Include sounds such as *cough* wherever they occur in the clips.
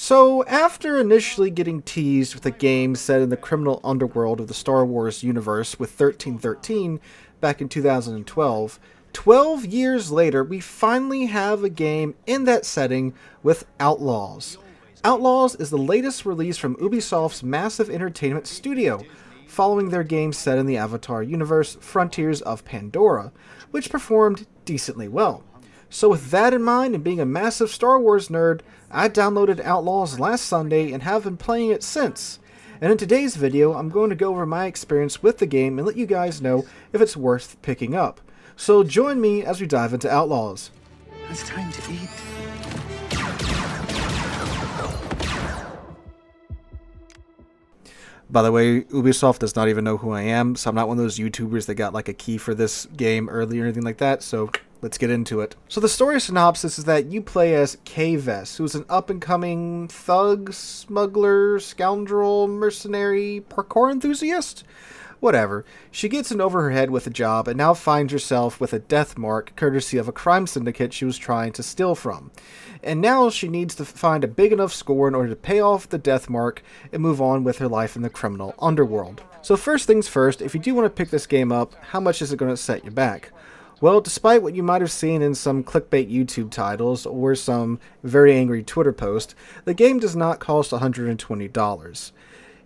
So, after initially getting teased with a game set in the criminal underworld of the Star Wars universe with 1313 back in 2012, 12 years later, we finally have a game in that setting with Outlaws. Outlaws is the latest release from Ubisoft's massive entertainment studio, following their game set in the Avatar universe, Frontiers of Pandora, which performed decently well. So, with that in mind, and being a massive Star Wars nerd, I downloaded Outlaws last Sunday and have been playing it since. And in today's video, I'm going to go over my experience with the game and let you guys know if it's worth picking up. So join me as we dive into Outlaws. It's time to eat. By the way, Ubisoft does not even know who I am, so I'm not one of those YouTubers that got like a key for this game early or anything like that, so let's get into it. So the story synopsis is that you play as Kay Vess, who's an up-and-coming thug, smuggler, scoundrel, mercenary, parkour enthusiast? Whatever. She gets in over her head with a job and now finds herself with a death mark courtesy of a crime syndicate she was trying to steal from. And now she needs to find a big enough score in order to pay off the death mark and move on with her life in the criminal underworld. So first things first, if you do want to pick this game up, how much is it going to set you back? Well, despite what you might have seen in some clickbait YouTube titles or some very angry Twitter post, the game does not cost $120.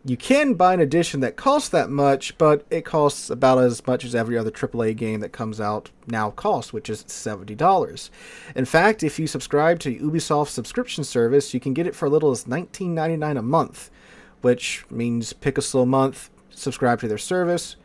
You can buy an edition that costs that much, but it costs about as much as every other AAA game that comes out now costs, which is $70. In fact, if you subscribe to Ubisoft's subscription service, you can get it for as little as $19.99 a month, which means pick a slow month, subscribe to their service,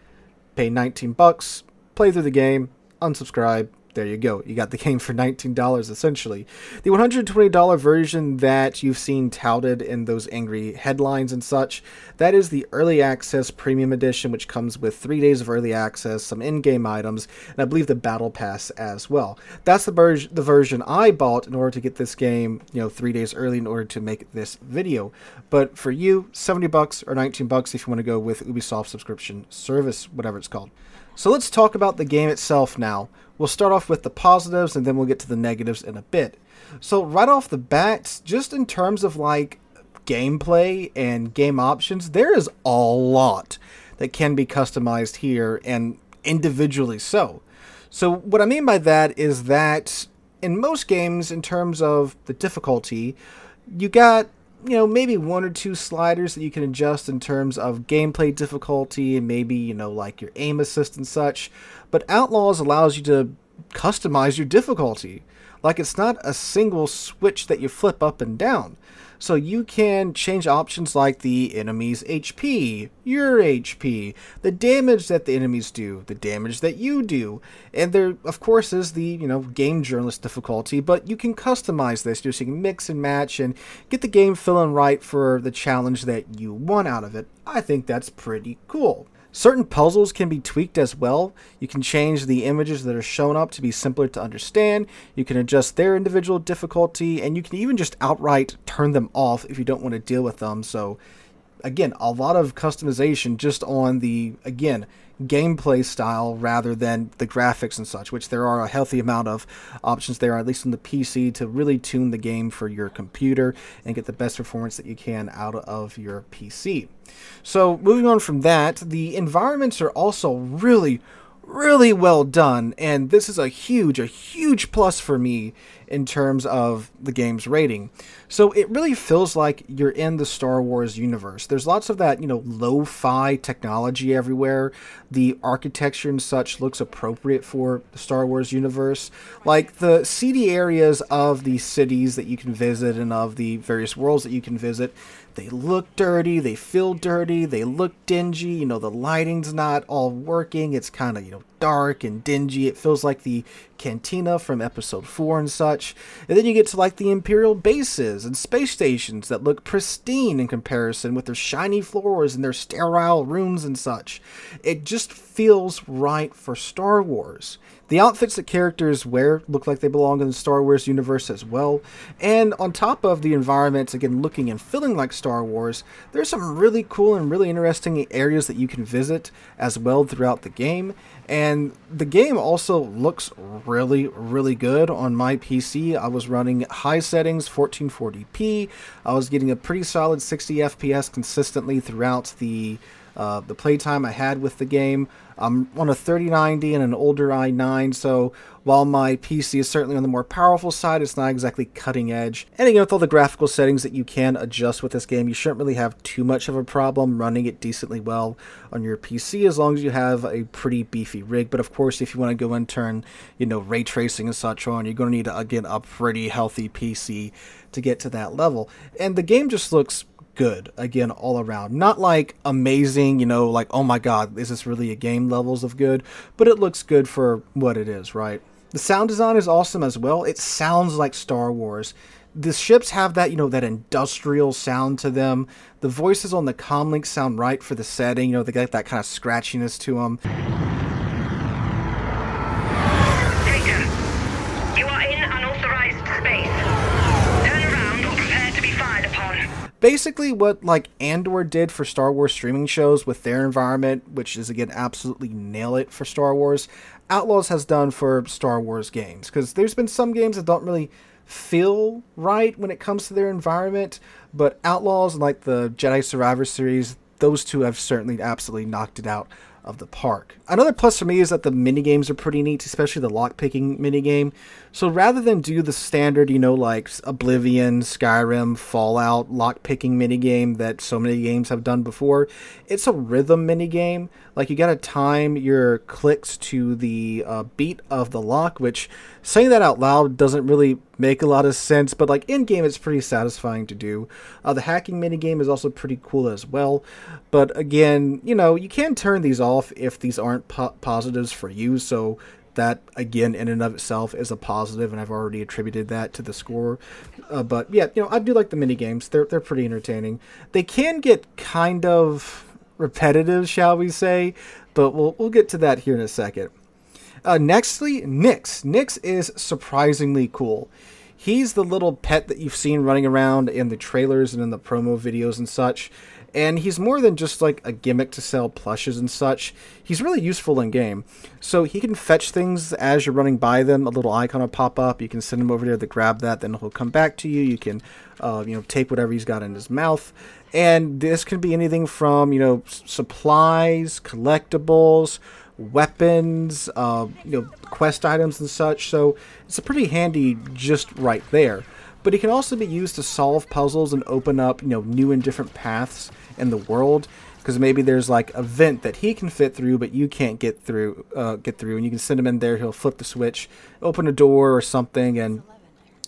pay 19 bucks, play through the game, unsubscribe, there you go. You got the game for $19 essentially. The $120 version that you've seen touted in those angry headlines and such, that is the early access premium edition which comes with 3 days of early access, some in-game items, and I believe the battle pass as well. That's the, the version I bought in order to get this game, you know, 3 days early in order to make this video. But for you, 70 bucks or 19 bucks if you want to go with Ubisoft subscription service, whatever it's called. So let's talk about the game itself now. We'll start off with the positives and then we'll get to the negatives in a bit. So right off the bat, just in terms of like gameplay and game options, there is a lot that can be customized here and individually so. So what I mean by that is that in most games, in terms of the difficulty, you got you know, maybe one or two sliders that you can adjust in terms of gameplay difficulty and maybe, you know, like your aim assist and such. But Outlaws allows you to customize your difficulty. Like it's not a single switch that you flip up and down. So you can change options like the enemy's HP, your HP, the damage that the enemies do, the damage that you do. And there, of course, is the, you know, game journalist difficulty, but you can customize this so you can mix and match and get the game feeling right for the challenge that you want out of it. I think that's pretty cool. Certain puzzles can be tweaked as well. You can change the images that are shown up to be simpler to understand. You can adjust their individual difficulty, and you can even just outright turn them off if you don't want to deal with them. So, again, a lot of customization just on the, again, gameplay style rather than the graphics and such, which there are a healthy amount of options there, at least on the PC, to really tune the game for your computer and get the best performance that you can out of your PC. So, moving on from that, the environments are also really, really well done, and this is a huge, a huge plus for me in terms of the game's rating. So it really feels like you're in the Star Wars universe. There's lots of that, you know, lo-fi technology everywhere. The architecture and such looks appropriate for the Star Wars universe. Like the seedy areas of the cities that you can visit and of the various worlds that you can visit, they look dirty, they feel dirty, they look dingy, you know, the lighting's not all working. It's kind of, you know, dark and dingy. It feels like the cantina from episode 4 and such. And then you get to like the Imperial bases and space stations that look pristine in comparison with their shiny floors and their sterile rooms and such. It just feels right for Star Wars. The outfits that characters wear look like they belong in the Star Wars universe as well. And on top of the environments, again, looking and feeling like Star Wars, there's some really cool and really interesting areas that you can visit as well throughout the game. And the game also looks really, really good on my PC. I was running high settings, 1440p. I was getting a pretty solid 60 FPS consistently throughout the uh, the playtime I had with the game. I'm on a 3090 and an older i9, so while my PC is certainly on the more powerful side, it's not exactly cutting edge. And again, with all the graphical settings that you can adjust with this game, you shouldn't really have too much of a problem running it decently well on your PC as long as you have a pretty beefy rig. But of course, if you want to go and turn, you know, ray tracing and such on, you're going to need, again, a pretty healthy PC to get to that level. And the game just looks good again all around. Not like amazing you know like oh my god is this really a game levels of good? But it looks good for what it is right? The sound design is awesome as well. It sounds like star wars. The ships have that you know that industrial sound to them. The voices on the comlink sound right for the setting you know they got that kind of scratchiness to them basically what like Andor did for Star Wars streaming shows with their environment, which is again absolutely nail it for Star Wars. Outlaws has done for Star Wars games because there's been some games that don't really feel right when it comes to their environment, but Outlaws and like the Jedi Survivor series, those two have certainly absolutely knocked it out of the park. Another plus for me is that the mini games are pretty neat, especially the lockpicking mini game. So rather than do the standard, you know, like Oblivion, Skyrim, Fallout lockpicking mini game that so many games have done before, it's a rhythm mini game. Like you got to time your clicks to the uh, beat of the lock, which saying that out loud doesn't really make a lot of sense, but like in game, it's pretty satisfying to do. Uh, the hacking mini game is also pretty cool as well. But again, you know, you can turn these off if these aren't po positives for you. So that again in and of itself is a positive and i've already attributed that to the score. Uh, but yeah you know i do like the mini games they're, they're pretty entertaining. They can get kind of repetitive shall we say but we'll, we'll get to that here in a second. Uh, nextly nix nix is surprisingly cool. He's the little pet that you've seen running around in the trailers and in the promo videos and such and he's more than just like a gimmick to sell plushes and such. He's really useful in game. So he can fetch things as you're running by them. A little icon will pop up. You can send him over there to grab that. Then he'll come back to you. You can, uh, you know, take whatever he's got in his mouth. And this can be anything from you know supplies, collectibles, weapons, uh, you know, quest items and such. So it's a pretty handy just right there but it can also be used to solve puzzles and open up, you know, new and different paths in the world. Because maybe there's like a vent that he can fit through, but you can't get through. Uh, get through, and you can send him in there. He'll flip the switch, open a door or something, and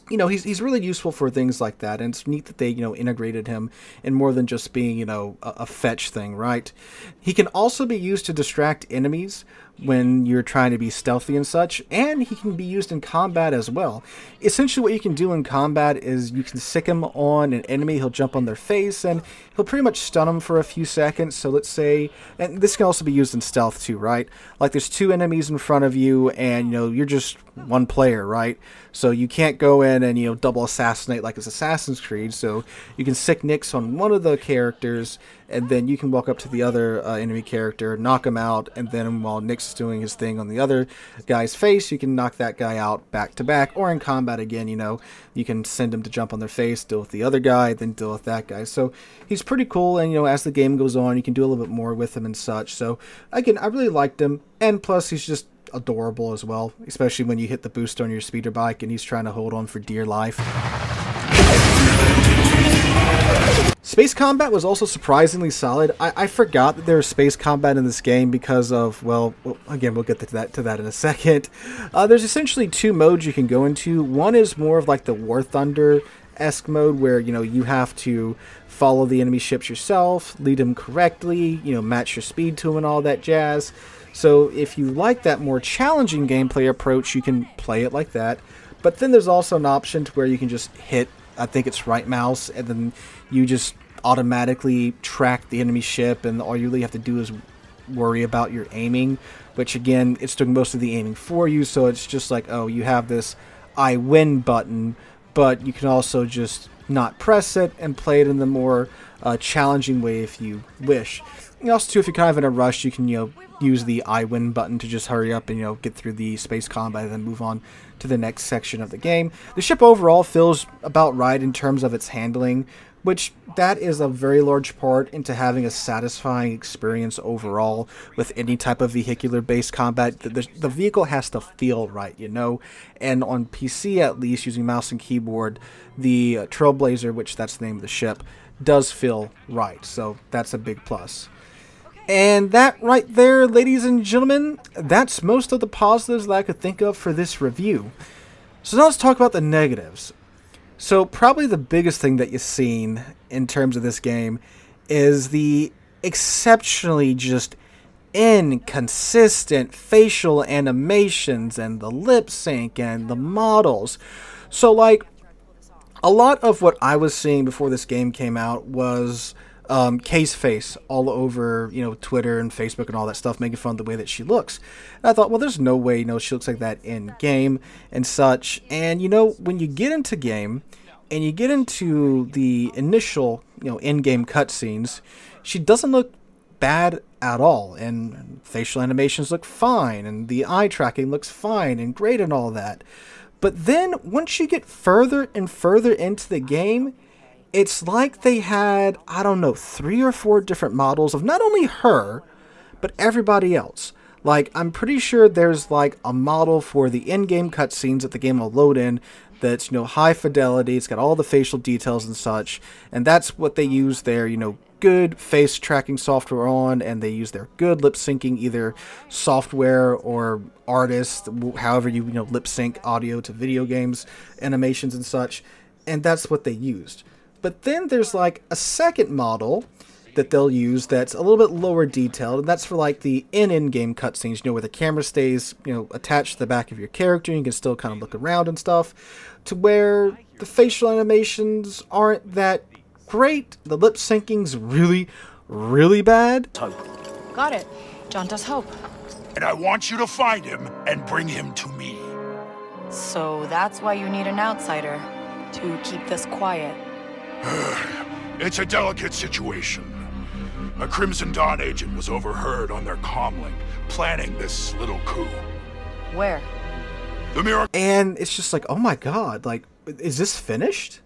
you know he's he's really useful for things like that and it's neat that they you know integrated him in more than just being you know a, a, fetch thing right he can also be used to distract enemies when you're trying to be stealthy and such, and he can be used in combat as well. Essentially, what you can do in combat is you can sic him on an enemy, he'll jump on their face, and he'll pretty much stun them for a few seconds. So let's say, and this can also be used in stealth too, right? Like there's two enemies in front of you, and you know, you're just one player, right? So you can't go in and, you know, double assassinate like it's Assassin's Creed. So you can sic Nix on one of the characters, and then you can walk up to the other uh, enemy character, knock him out, and then while Nix is doing his thing on the other guy's face, you can knock that guy out back to back, or in combat again, you know, you can send him to jump on their face, deal with the other guy, then deal with that guy. So he's pretty cool, and you know, as the game goes on, you can do a little bit more with him and such. So again, I really liked him, and plus he's just adorable as well, especially when you hit the boost on your speeder bike and he's trying to hold on for dear life. Space combat was also surprisingly solid. I, I forgot that there was space combat in this game because of, well, again, we'll get to that, to that in a *laughs* second. Uh, there's essentially two modes you can go into. One is more of like the War Thunder-esque mode where, you know, you have to follow the enemy ships yourself, lead them correctly, you know, match your speed to them and all that jazz. So if you like that more challenging gameplay approach, you can play it like that. But then there's also an option to where you can just hit, I think it's right mouse, and then you just automatically track the enemy ship, and all you really have to do is worry about your aiming, which again, it's doing most of the aiming for you. So it's just like, oh, you have this I win button, but you can also just not press it and play it in the more uh, challenging way if you wish. Also, too, if you're kind of in a rush, you can you know use the I win button to just hurry up and you know get through the space combat and then move on to the next section of the game. The ship overall feels about right in terms of its handling, which that is a very large part into having a satisfying experience overall with any type of vehicular based combat. The, the, the, vehicle has to feel right you know? And on pc at least using mouse and keyboard the uh, trailblazer which that's the name of the ship does feel right. So that's a big plus and that right there, ladies and gentlemen, that's most of the positives that I could think of for this review. So now let's talk about the negatives. So probably the biggest thing that you've seen in terms of this game is the exceptionally just inconsistent facial animations and the lip sync and the models. So like a lot of what I was seeing before this game came out was um, Kay's face all over, you know, Twitter and Facebook and all that stuff, making fun of the way that she looks. And I thought, well, there's no way, you know, she looks like that in game and such. And you know, when you get into game and you get into the initial, you know, in-game cutscenes, she doesn't look bad at all, and facial animations look fine, and the eye tracking looks fine and great and all that. But then once you get further and further into the game, it's like they had, I don't know, three or four different models of not only her, but everybody else. Like, I'm pretty sure there's like a model for the in game cutscenes that the game will load in that's, you know, high fidelity. It's got all the facial details and such. And that's what they use their, you know, good face tracking software on. And they use their good lip syncing, either software or artists, however you, you know, lip sync audio to video games, animations and such. And that's what they used. But then there's like a second model that they'll use that's a little bit lower detailed, and that's for like the in-in-game cutscenes, you know, where the camera stays, you know, attached to the back of your character, and you can still kind of look around and stuff, to where the facial animations aren't that great. The lip syncing's really, really bad. Got it. John does hope. And I want you to find him and bring him to me. So that's why you need an outsider to keep this quiet. It's a delicate situation. A Crimson Dawn agent was overheard on their comlink, planning this little coup. Where? The miracle. And it's just like, oh my god, like, is this finished?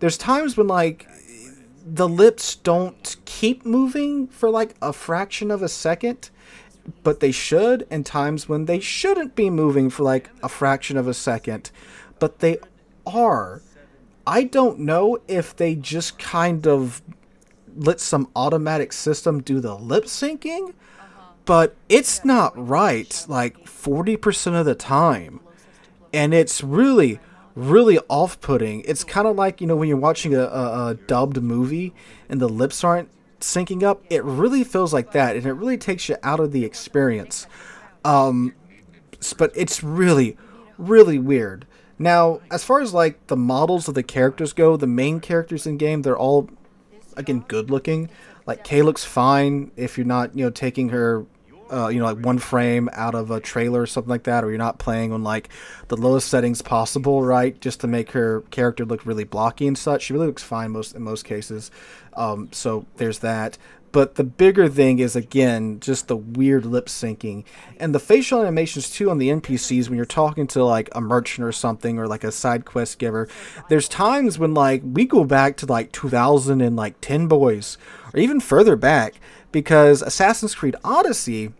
There's times when, like, the lips don't keep moving for, like, a fraction of a second, but they should, and times when they shouldn't be moving for, like, a fraction of a second, but they are. I don't know if they just kind of let some automatic system do the lip syncing, but it's not right like 40% of the time. And it's really, really off putting. It's kind of like, you know, when you're watching a, a, a, dubbed movie and the lips aren't syncing up, it really feels like that. And it really takes you out of the experience. Um, but it's really, really weird. Now, as far as like the models of the characters go, the main characters in game, they're all again good looking. Like Kay looks fine if you're not, you know, taking her uh, you know, like one frame out of a trailer or something like that, or you're not playing on like the lowest settings possible, right? Just to make her character look really blocky and such. She really looks fine most in most cases. Um, so there's that. But the bigger thing is again just the weird lip syncing and the facial animations too on the NPCs when you're talking to like a merchant or something or like a side quest giver. There's times when like we go back to like 2000 and like 10 boys or even further back because Assassin's Creed Odyssey,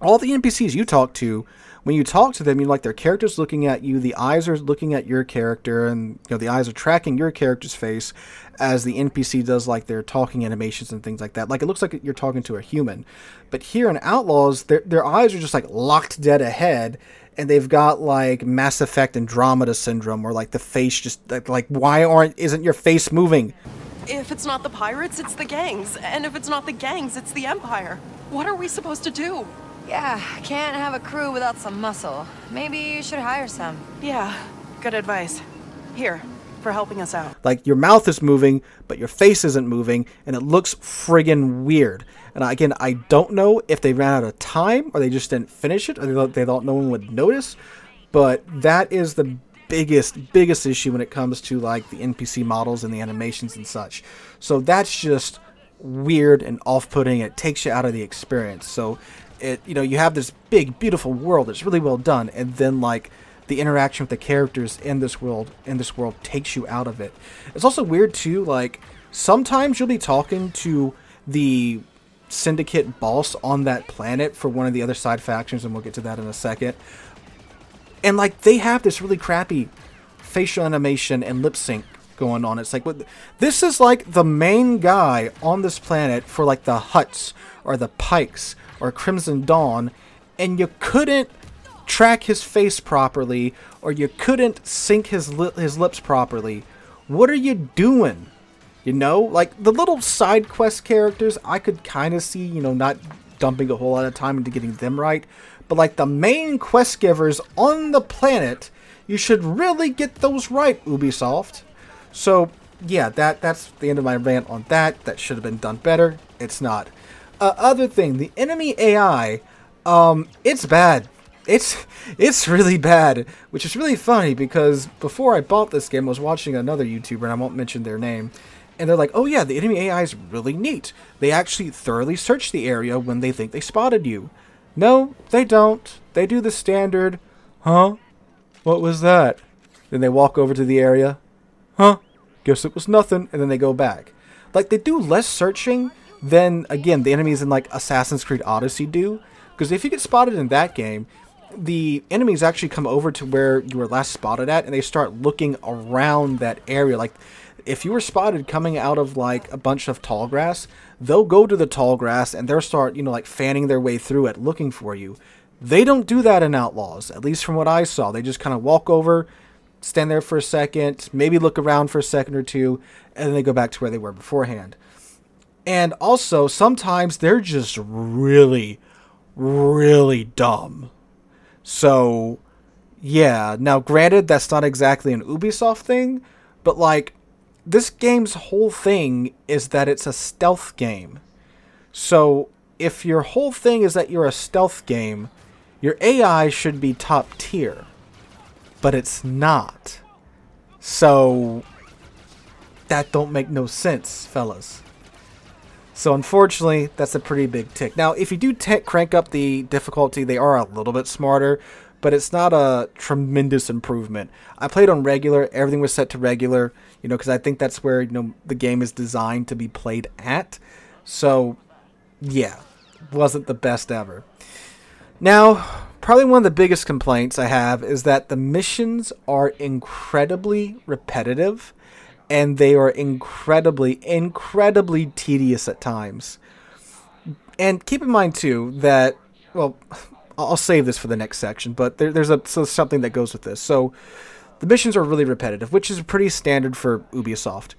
all the NPCs you talk to when you talk to them, you like their characters looking at you, the eyes are looking at your character, and you know the eyes are tracking your character's face as the NPC does like their talking animations and things like that. Like it looks like you're talking to a human. But here in Outlaws, their their eyes are just like locked dead ahead and they've got like Mass Effect Andromeda syndrome, or like the face just like, like why aren't isn't your face moving? If it's not the pirates, it's the gangs, and if it's not the gangs, it's the Empire. What are we supposed to do? Yeah, can't have a crew without some muscle. Maybe you should hire some. Yeah, good advice. Here, for helping us out. Like your mouth is moving, but your face isn't moving, and it looks friggin' weird. And again, I don't know if they ran out of time, or they just didn't finish it, or they thought, no one would notice. But that is the biggest, biggest issue when it comes to like the NPC models and the animations and such. So that's just weird and off-putting. It takes you out of the experience. So it, you know, you have this big, beautiful world. It's really well done, and then like the interaction with the characters in this world in this world takes you out of it. It's also weird too. Like sometimes you'll be talking to the syndicate boss on that planet for one of the other side factions, and we'll get to that in a second. And like they have this really crappy facial animation and lip sync going on. It's like what this is like the main guy on this planet for like the Hutts or the Pikes or Crimson Dawn, and you couldn't track his face properly or you couldn't sync his li his lips properly. What are you doing? You know, like the little side quest characters, I could kind of see, you know, not dumping a whole lot of time into getting them right. But like the main quest givers on the planet, you should really get those right, Ubisoft. So yeah, that that's the end of my rant on that. That should have been done better. It's not. Uh, other thing, the enemy AI, um, it's bad. It's it's really bad, which is really funny because before I bought this game, I was watching another YouTuber, and I won't mention their name, and they're like, "Oh yeah, the enemy AI is really neat. They actually thoroughly search the area when they think they spotted you." No, they don't. They do the standard, huh? What was that? Then they walk over to the area, huh? Guess it was nothing, and then they go back. Like they do less searching than again the enemies in like Assassin's Creed Odyssey do. Because if you get spotted in that game, the enemies actually come over to where you were last spotted at, and they start looking around that area. Like if you were spotted coming out of like a bunch of tall grass, they'll go to the tall grass and they'll start, you know, like fanning their way through it looking for you. They don't do that in Outlaws, at least from what I saw. They just kind of walk over, stand there for a second, maybe look around for a second or two, and then they go back to where they were beforehand. And also, sometimes they're just really, really dumb. So, yeah. Now, granted, that's not exactly an Ubisoft thing, but like, this game's whole thing is that it's a stealth game. So, if your whole thing is that you're a stealth game, your AI should be top tier. But it's not. So, that don't make no sense, fellas. So unfortunately, that's a pretty big tick. Now, if you do crank up the difficulty, they are a little bit smarter, but it's not a tremendous improvement. I played on regular, everything was set to regular, you know, because I think that's where, you know, the game is designed to be played at. So, yeah, wasn't the best ever. Now, probably one of the biggest complaints I have is that the missions are incredibly repetitive and they are incredibly, incredibly tedious at times. And keep in mind too that, well, I'll save this for the next section, but there, there's a so something that goes with this. So the missions are really repetitive, which is pretty standard for Ubisoft.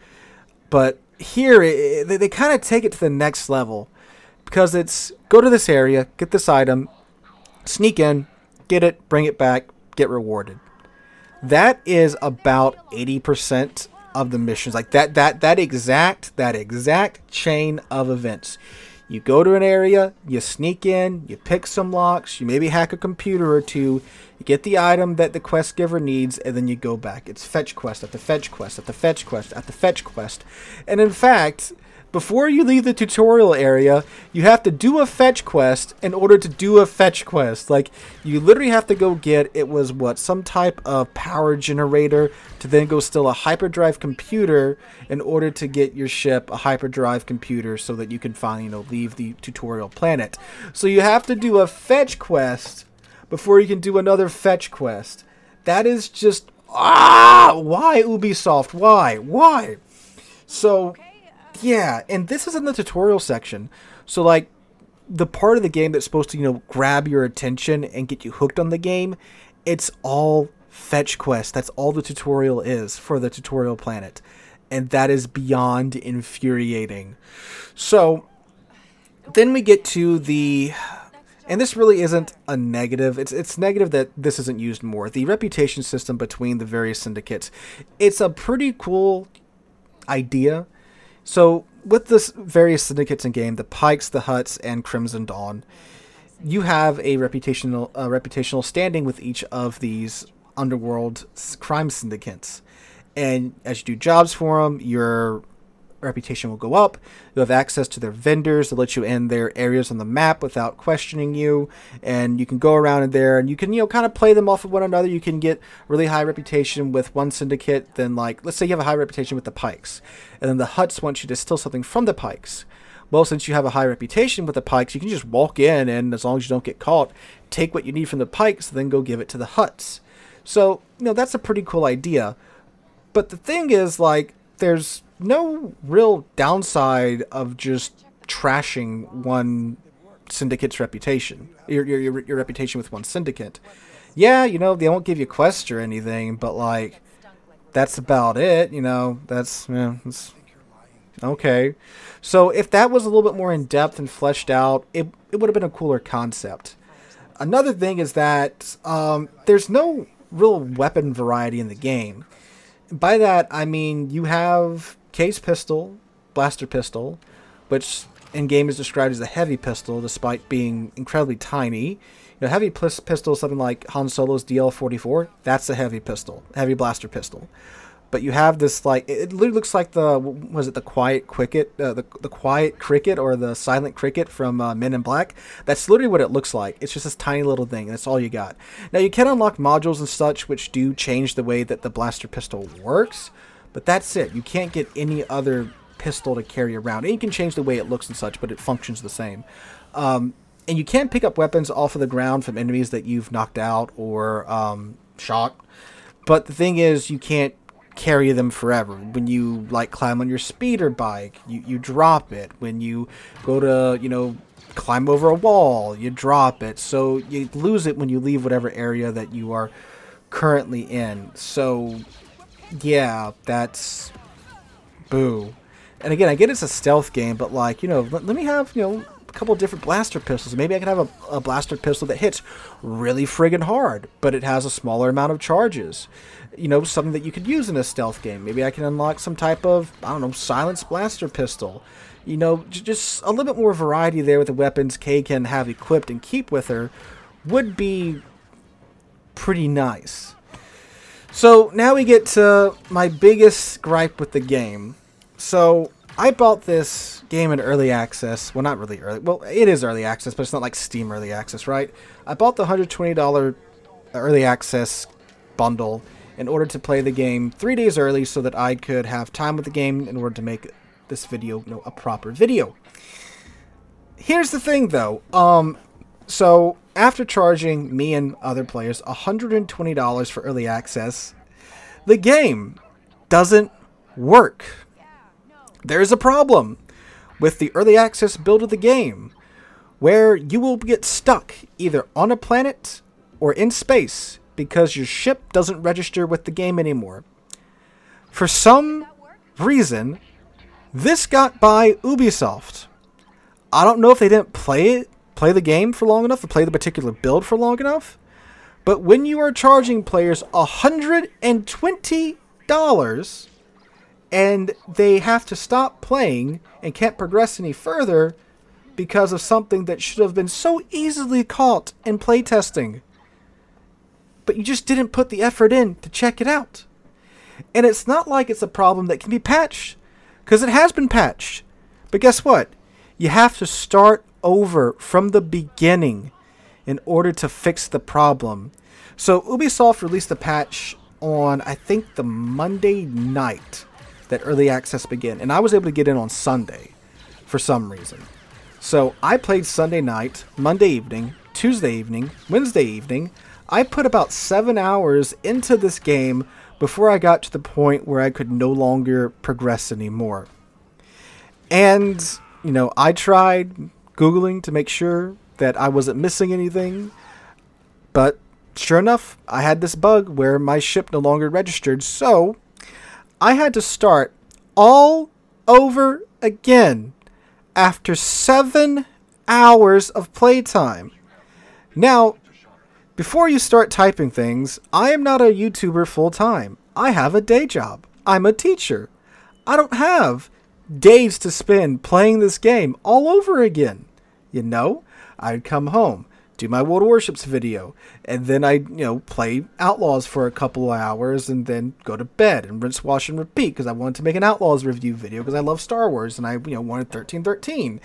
But here, it, they, they kind of take it to the next level because it's go to this area, get this item, sneak in, get it, bring it back, get rewarded. That is about 80% of the missions. Like that that that exact that exact chain of events. You go to an area you sneak in you pick some locks you maybe hack a computer or two you get the item that the quest giver needs and then you go back. It's fetch quest at the fetch quest at the fetch quest at the fetch quest. And in fact before you leave the tutorial area, you have to do a fetch quest in order to do a fetch quest. Like, you literally have to go get, it was what, some type of power generator to then go steal a hyperdrive computer in order to get your ship a hyperdrive computer so that you can finally, you know, leave the tutorial planet. So you have to do a fetch quest before you can do another fetch quest. That is just, ah, why Ubisoft? Why? Why? So yeah, and this is in the tutorial section. So like the part of the game that's supposed to, you know, grab your attention and get you hooked on the game, it's all fetch quest. That's all the tutorial is for the tutorial planet. And that is beyond infuriating. So then we get to the And this really isn't a negative. It's it's negative that this isn't used more. The reputation system between the various syndicates, it's a pretty cool idea. So with this various syndicates in game, the Pikes, the Hutts, and Crimson Dawn, you have a reputational reputational standing with each of these underworld crime syndicates. And as you do jobs for them, your reputation will go up. You have access to their vendors to let you in their areas on the map without questioning you, and you can go around in there and you can you know kind of play them off of one another. You can get really high reputation with one syndicate, then like let's say you have a high reputation with the Pikes, and then the Hutts want you to steal something from the Pikes. Well, since you have a high reputation with the Pikes, you can just walk in and as long as you don't get caught, take what you need from the Pikes, then go give it to the Hutts. So, you know, that's a pretty cool idea. But the thing is, like, there's no real downside of just trashing one syndicate's reputation, your, your, your, reputation with one syndicate. Yeah, you know, they won't give you quests or anything, but, like, that's about it, you know, that's, yeah, that's okay. So if that was a little bit more in depth and fleshed out, it, it would have been a cooler concept. Another thing is that um, there's no real weapon variety in the game by that I mean you have Kay's pistol, blaster pistol, which in game is described as a heavy pistol, despite being incredibly tiny. You know, heavy pistol is something like Han Solo's DL44. That's a heavy pistol, heavy blaster pistol. But you have this like it literally looks like the was it the quiet cricket, uh, the the quiet cricket or the silent cricket from uh, Men in Black. That's literally what it looks like. It's just this tiny little thing. And that's all you got. Now you can unlock modules and such, which do change the way that the blaster pistol works. But that's it. You can't get any other pistol to carry around. And you can change the way it looks and such, but it functions the same. Um, and you can pick up weapons off of the ground from enemies that you've knocked out or um, shot. But the thing is, you can't carry them forever. When you like climb on your speeder bike, you, you drop it. When you go to, you know, climb over a wall, you drop it. So you lose it when you leave whatever area that you are currently in. So yeah, that's boo. And again, I get it's a stealth game, but like, you know, let, let me have, you know, a couple different blaster pistols. Maybe I can have a, a blaster pistol that hits really friggin' hard, but it has a smaller amount of charges you know, something that you could use in a stealth game. Maybe I can unlock some type of, I don't know, silenced blaster pistol. You know, just a little bit more variety there with the weapons Kay can have equipped and keep with her would be pretty nice. So now we get to my biggest gripe with the game. So I bought this game in early access. Well, not really early. Well, it is early access, but it's not like Steam early access, right? I bought the $120 early access bundle in order to play the game three days early so that I could have time with the game in order to make this video you know, a proper video. Here's the thing though, um, so after charging me and other players $120 for early access, the game doesn't work. There's a problem with the early access build of the game where you will get stuck either on a planet or in space because your ship doesn't register with the game anymore. For some reason, this got by Ubisoft. I don't know if they didn't play it, play the game for long enough, to play the particular build for long enough. But when you are charging players $120 and they have to stop playing and can't progress any further because of something that should have been so easily caught in playtesting but you just didn't put the effort in to check it out. And it's not like it's a problem that can be patched, because it has been patched. But guess what? You have to start over from the beginning in order to fix the problem. So Ubisoft released the patch on, I think, the Monday night that early access began. And I was able to get in on Sunday for some reason. So I played Sunday night, Monday evening, Tuesday evening, Wednesday evening. I put about seven hours into this game before I got to the point where I could no longer progress anymore. And, you know, I tried Googling to make sure that I wasn't missing anything, but sure enough, I had this bug where my ship no longer registered, so I had to start all over again after seven hours of playtime. Now, before you start typing things, I am not a YouTuber full time. I have a day job. I'm a teacher. I don't have days to spend playing this game all over again. You know, I'd come home, do my World Warships video, and then I'd, you know, play Outlaws for a couple of hours and then go to bed and rinse, wash, and repeat because I wanted to make an Outlaws review video because I love Star Wars and I, you know, wanted 1313.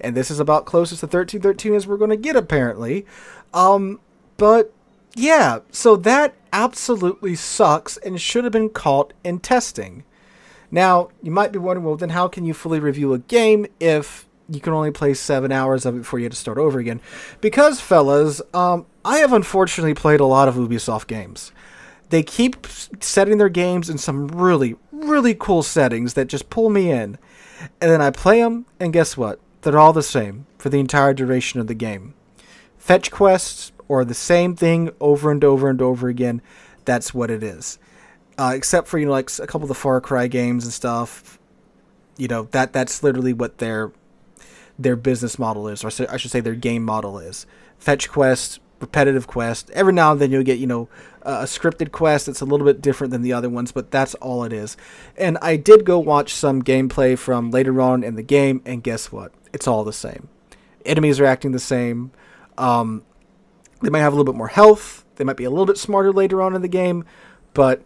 And this is about closest to 1313 as we're going to get, apparently. Um, but yeah, so that absolutely sucks and should have been caught in testing. Now, you might be wondering, well, then how can you fully review a game if you can only play seven hours of it before you have to start over again? Because, fellas, um, I have unfortunately played a lot of Ubisoft games. They keep setting their games in some really, really cool settings that just pull me in. And then I play them, and guess what? They're all the same for the entire duration of the game. Fetch quests, or the same thing over and over and over again. That's what it is. Uh, except for you know like a couple of the Far Cry games and stuff. You know that that's literally what their their business model is, or I should say their game model is. Fetch quest, repetitive quest. Every now and then you'll get you know a scripted quest that's a little bit different than the other ones, but that's all it is. And I did go watch some gameplay from later on in the game, and guess what? It's all the same. Enemies are acting the same. Um, they might have a little bit more health. They might be a little bit smarter later on in the game, but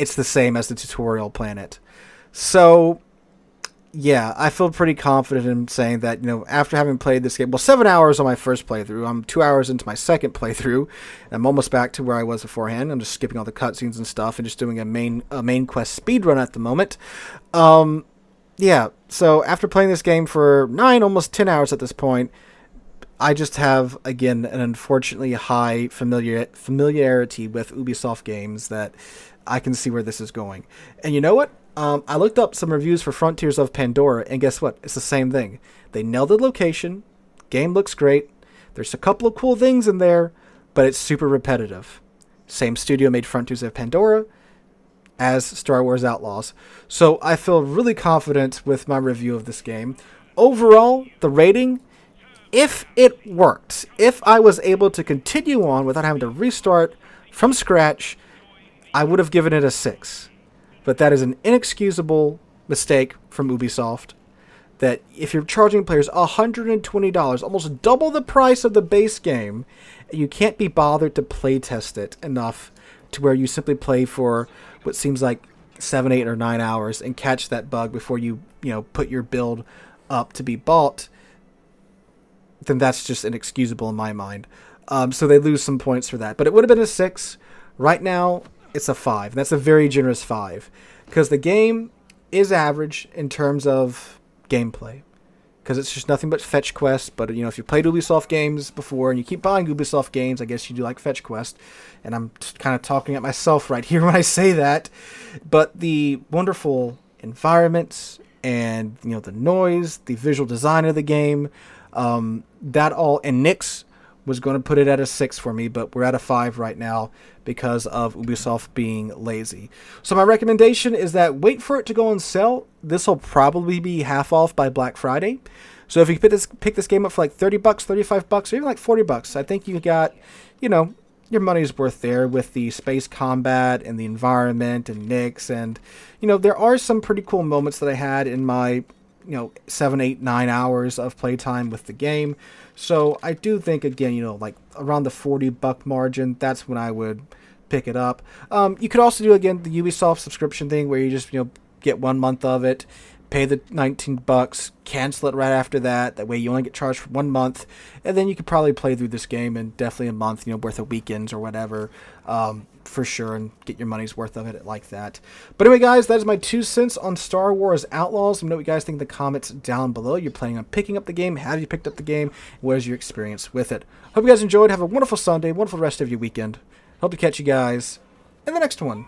it's the same as the tutorial planet. So, yeah, I feel pretty confident in saying that, you know, after having played this game, well, seven hours on my first playthrough, I'm two hours into my second *laughs* playthrough, I'm almost back to where I was beforehand. I'm just skipping all the cutscenes and stuff and just doing a main a main quest speed run at the moment. Um, yeah, so after playing this game for nine, almost ten hours at this point, I just have again an unfortunately high familiar familiarity with Ubisoft games that I can see where this is going. And you know what? Um, I looked up some reviews for Frontiers of Pandora, and guess what? It's the same thing. They nailed the location. Game looks great. There's a couple of cool things in there, but it's super repetitive. Same studio made Frontiers of Pandora as Star Wars Outlaws. So I feel really confident with my review of this game. Overall, the rating if it worked, if I was able to continue on without having to restart from scratch, I would have given it a 6. But that is an inexcusable mistake from Ubisoft. That if you're charging players $120, almost double the price of the base game, you can't be bothered to playtest it enough to where you simply play for what seems like seven, eight, or nine hours and catch that bug before you, you know, put your build up to be bought then that's just inexcusable in my mind. Um, so they lose some points for that. But it would have been a six. Right now, it's a five. That's a very generous five because the game is average in terms of gameplay. Because it's just nothing but fetch quest. But you know, if you played Ubisoft games before and you keep buying Ubisoft games, I guess you do like fetch quest. And I'm kind of talking at myself right *laughs* here when I say that. But the wonderful environments and you know the noise, the visual design of the game, um, that all and Nix was going to put it at a six for me, but we're at a five right now because of Ubisoft being lazy. So my recommendation is that wait for it to go on sale. This will probably be half off by Black Friday. So if you pick this pick this game up for like 30 bucks, 35 bucks, or even like 40 bucks, I think you got, you know, your money's worth there with the space combat and the environment and Nix and you know, there are some pretty cool moments that I had in my you know seven eight nine hours of playtime with the game so i do think again you know like around the 40 buck margin that's when i would pick it up um, you could also do again the ubisoft subscription thing where you just you know get one month of it pay the 19 bucks cancel it right after that that way you only get charged for one month and then you could probably play through this game in definitely a month you know worth of weekends or whatever um, for sure and get your money's worth of it like that. But anyway, guys, that is my two cents on Star Wars Outlaws. Let me know what you guys think in the comments down below. You're planning on picking up the game? Have you picked up the game? What is your experience with it? Hope you guys enjoyed. Have a wonderful Sunday, wonderful rest of your weekend. Hope to catch you guys in the next one.